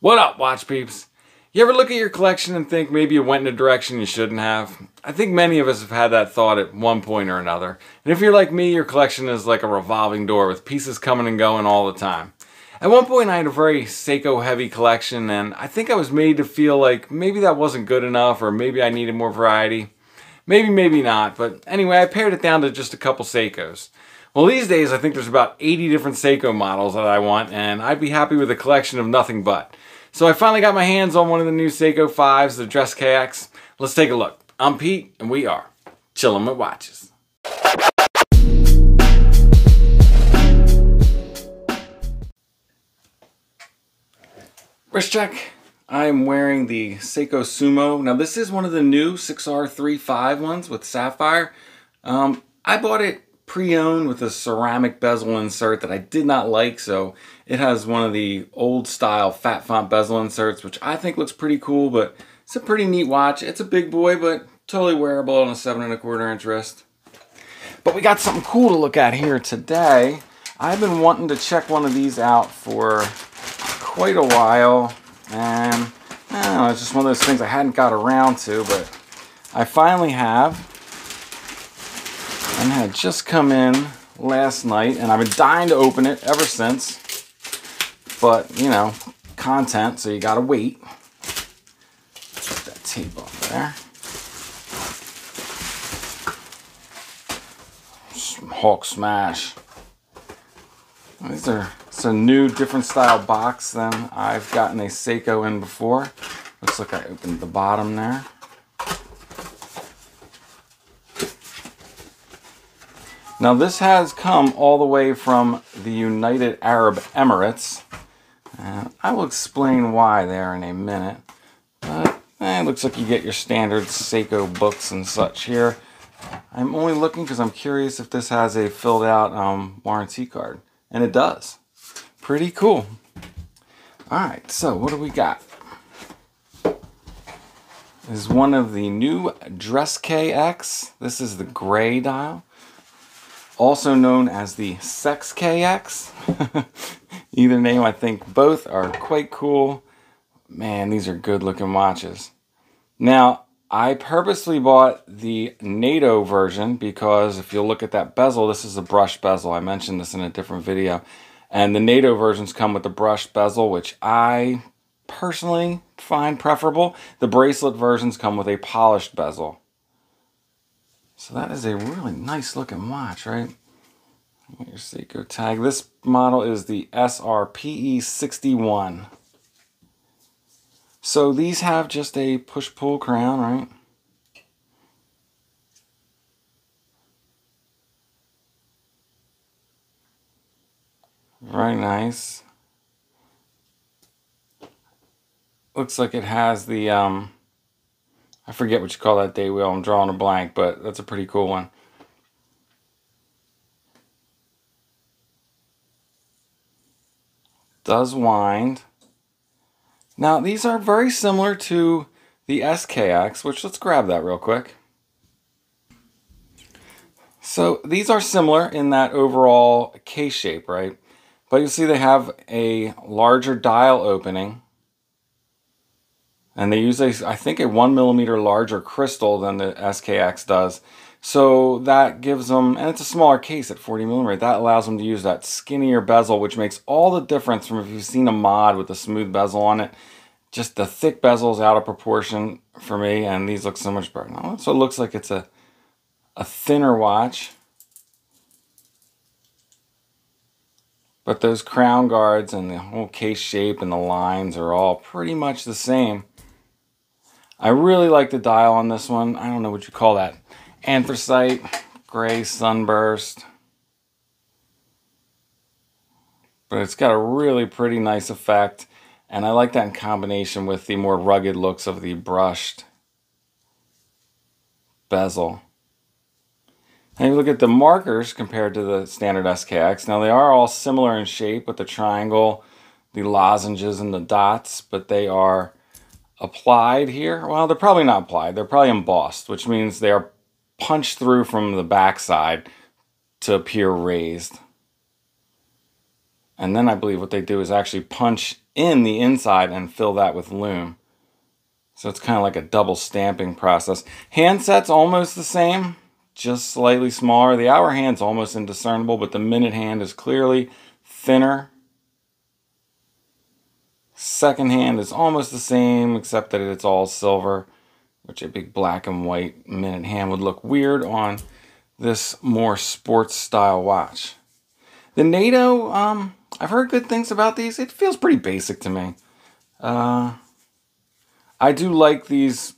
What up, watch peeps? You ever look at your collection and think maybe you went in a direction you shouldn't have? I think many of us have had that thought at one point or another. And if you're like me, your collection is like a revolving door with pieces coming and going all the time. At one point, I had a very Seiko heavy collection, and I think I was made to feel like maybe that wasn't good enough, or maybe I needed more variety. Maybe, maybe not, but anyway, I pared it down to just a couple Seikos. Well, these days, I think there's about 80 different Seiko models that I want, and I'd be happy with a collection of nothing but. So I finally got my hands on one of the new Seiko 5s, the Dress KX. Let's take a look. I'm Pete, and we are Chillin' with Watches. Wrist check. I'm wearing the Seiko Sumo. Now this is one of the new 6R35 ones with sapphire. Um, I bought it pre-owned with a ceramic bezel insert that I did not like, so it has one of the old style fat font bezel inserts, which I think looks pretty cool, but it's a pretty neat watch. It's a big boy, but totally wearable on a seven and a quarter inch wrist. But we got something cool to look at here today. I've been wanting to check one of these out for quite a while, and know, it's just one of those things I hadn't got around to, but I finally have and had just come in last night and I've been dying to open it ever since. But, you know, content, so you gotta wait. Get that tape off there. Hulk smash. These are it's a new different style box than I've gotten a Seiko in before. Looks like I opened the bottom there. Now this has come all the way from the United Arab Emirates. Uh, I will explain why there in a minute. But eh, it looks like you get your standard Seiko books and such here. I'm only looking because I'm curious if this has a filled out um, warranty card. And it does. Pretty cool. Alright, so what do we got? This is one of the new Dress KX. This is the gray dial also known as the Sex KX. Either name, I think both are quite cool. Man, these are good looking watches. Now, I purposely bought the NATO version because if you look at that bezel, this is a brush bezel. I mentioned this in a different video. And the NATO versions come with the brushed bezel, which I personally find preferable. The bracelet versions come with a polished bezel. So that is a really nice looking watch, right? Your Seiko tag. This model is the SRPE 61. So these have just a push-pull crown, right? Very nice. Looks like it has the um, I forget what you call that day wheel. I'm drawing a blank, but that's a pretty cool one. Does wind. Now, these are very similar to the SKX, which let's grab that real quick. So these are similar in that overall case shape, right? But you see they have a larger dial opening and they use a, I think a one millimeter larger crystal than the SKX does. So that gives them, and it's a smaller case at 40 millimeter, that allows them to use that skinnier bezel, which makes all the difference from if you've seen a mod with a smooth bezel on it. Just the thick bezel is out of proportion for me, and these look so much better. Now, so it looks like it's a, a thinner watch. But those crown guards and the whole case shape and the lines are all pretty much the same. I really like the dial on this one. I don't know what you call that. Anthracite, gray sunburst. But it's got a really pretty nice effect. And I like that in combination with the more rugged looks of the brushed bezel. And you look at the markers compared to the standard SKX. Now they are all similar in shape with the triangle, the lozenges, and the dots, but they are applied here. Well, they're probably not applied. They're probably embossed, which means they are punched through from the backside to appear raised. And then I believe what they do is actually punch in the inside and fill that with lume. So it's kind of like a double stamping process. Handset's almost the same, just slightly smaller. The hour hand's almost indiscernible, but the minute hand is clearly thinner. Second hand is almost the same, except that it's all silver, which a big black and white minute hand would look weird on this more sports style watch. The NATO, um, I've heard good things about these. It feels pretty basic to me. Uh, I do like these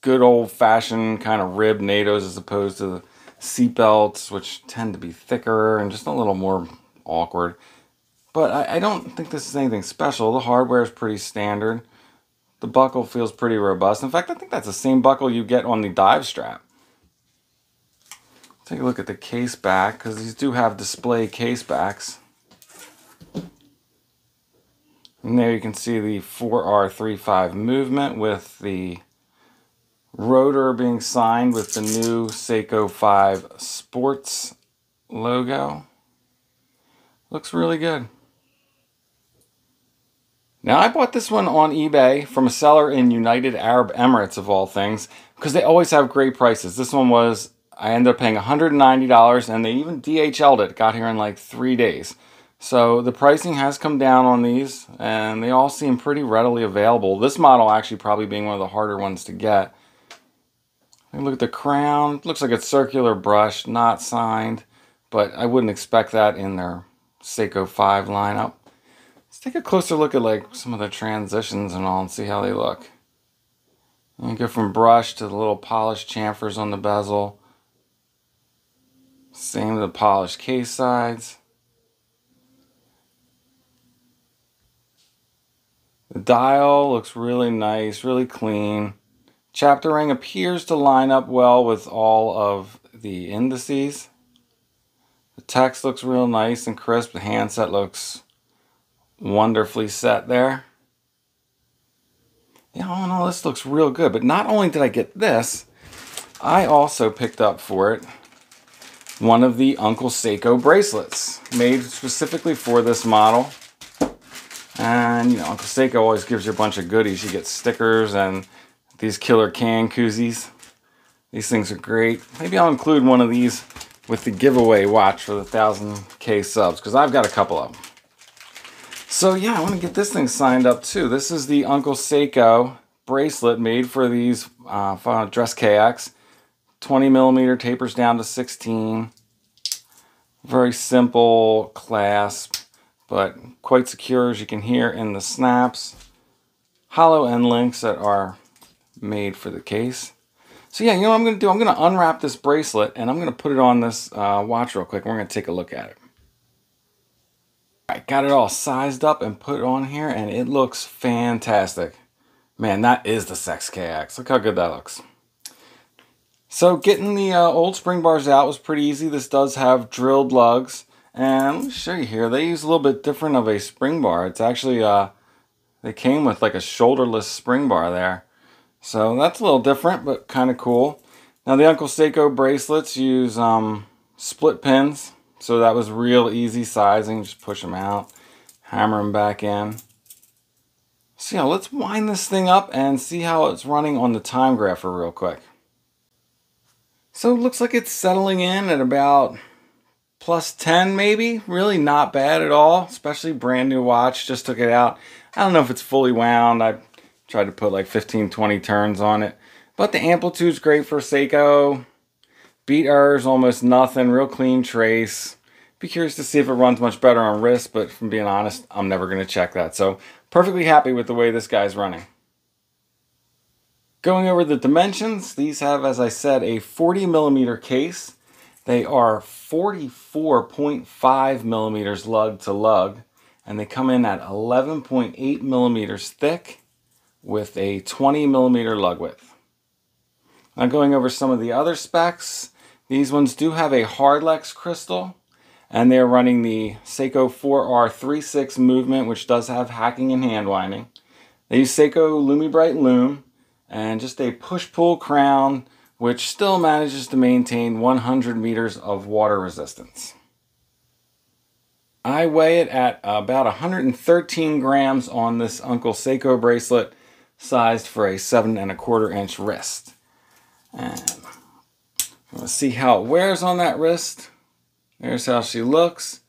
good old fashioned kind of rib NATOs as opposed to the seat belts, which tend to be thicker and just a little more awkward. But I, I don't think this is anything special. The hardware is pretty standard. The buckle feels pretty robust. In fact, I think that's the same buckle you get on the dive strap. Take a look at the case back, because these do have display case backs. And there you can see the 4R35 movement with the rotor being signed with the new Seiko 5 Sports logo. Looks really good. Now I bought this one on eBay from a seller in United Arab Emirates of all things because they always have great prices. This one was, I ended up paying $190 and they even DHL'd it. Got here in like three days. So the pricing has come down on these and they all seem pretty readily available. This model actually probably being one of the harder ones to get. Look at the crown. Looks like a circular brush, not signed, but I wouldn't expect that in their Seiko 5 lineup. Let's take a closer look at like some of the transitions and all and see how they look. Go from brush to the little polished chamfers on the bezel. Same with the polished case sides. The dial looks really nice, really clean. Chapter ring appears to line up well with all of the indices. The text looks real nice and crisp. The handset looks wonderfully set there. Yeah, all in all, this looks real good. But not only did I get this, I also picked up for it one of the Uncle Seiko bracelets made specifically for this model. And, you know, Uncle Seiko always gives you a bunch of goodies. You get stickers and these killer can koozies. These things are great. Maybe I'll include one of these with the giveaway watch for the 1000k subs because I've got a couple of them. So yeah, I want to get this thing signed up too. This is the Uncle Seiko bracelet made for these uh, Dress KX. 20 millimeter tapers down to 16. Very simple clasp but quite secure as you can hear in the snaps. Hollow end links that are made for the case. So yeah, you know what I'm going to do? I'm going to unwrap this bracelet and I'm going to put it on this uh, watch real quick. We're going to take a look at it. I got it all sized up and put on here and it looks fantastic. Man, that is the Sex KX. Look how good that looks. So getting the uh, old spring bars out was pretty easy. This does have drilled lugs. And let me show you here. They use a little bit different of a spring bar. It's actually, uh, they came with like a shoulderless spring bar there. So that's a little different, but kind of cool. Now the Uncle Seiko bracelets use um, split pins. So that was real easy sizing. Just push them out, hammer them back in. So yeah, let's wind this thing up and see how it's running on the time grapher real quick. So it looks like it's settling in at about plus 10 maybe. Really not bad at all, especially brand new watch. Just took it out. I don't know if it's fully wound. I tried to put like 15, 20 turns on it. But the amplitude's great for Seiko. Beat errors almost nothing. Real clean trace. Be curious to see if it runs much better on wrist, but from being honest, I'm never going to check that. So perfectly happy with the way this guy's running. Going over the dimensions, these have, as I said, a 40 millimeter case. They are 44.5 millimeters lug to lug, and they come in at 11.8 millimeters thick with a 20 millimeter lug width. Now going over some of the other specs, these ones do have a Hardlex crystal, and they're running the Seiko 4R36 movement, which does have hacking and hand winding. They use Seiko LumiBrite Lume, and just a push-pull crown which still manages to maintain 100 meters of water resistance. I weigh it at about 113 grams on this Uncle Seiko bracelet, sized for a seven and a quarter inch wrist. And let's see how it wears on that wrist. There's how she looks.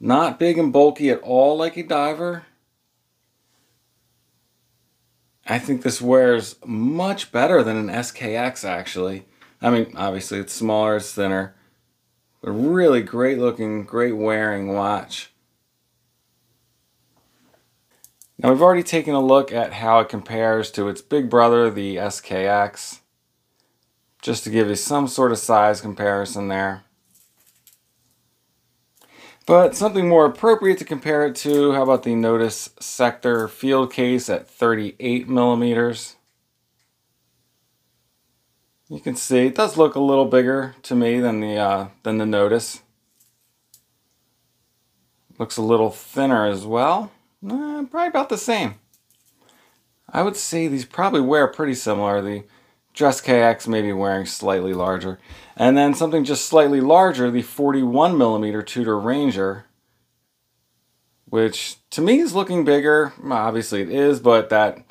Not big and bulky at all like a diver. I think this wears much better than an SKX actually. I mean, obviously it's smaller, it's thinner, but really great looking, great wearing watch. Now we've already taken a look at how it compares to its big brother, the SKX, just to give you some sort of size comparison there. But something more appropriate to compare it to, how about the Nodus Sector field case at 38 millimeters? You can see it does look a little bigger to me than the uh, than the Nodus. Looks a little thinner as well. Eh, probably about the same. I would say these probably wear pretty similar. The Dress KX may be wearing slightly larger. And then something just slightly larger, the 41 millimeter Tudor Ranger, which to me is looking bigger. Obviously it is, but that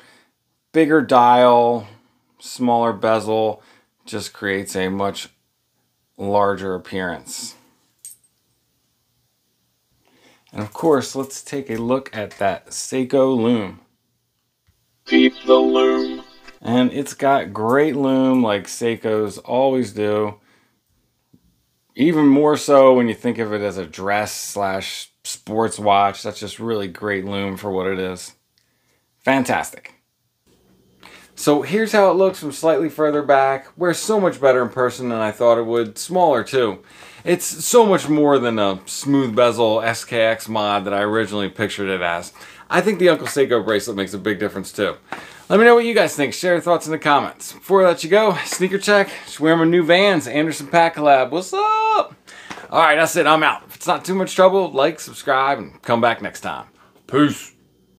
bigger dial, smaller bezel just creates a much larger appearance. And of course, let's take a look at that Seiko lume. Peep the lume. And it's got great lume like Seiko's always do. Even more so when you think of it as a dress slash sports watch. That's just really great lume for what it is. Fantastic. So here's how it looks from slightly further back. Wears so much better in person than I thought it would. Smaller too. It's so much more than a smooth bezel SKX mod that I originally pictured it as. I think the Uncle Seiko bracelet makes a big difference too. Let me know what you guys think. Share your thoughts in the comments. Before I let you go, sneaker check. Just wearing my new Vans, Anderson .Paak collab. What's up? All right, that's it. I'm out. If it's not too much trouble, like, subscribe, and come back next time. Peace.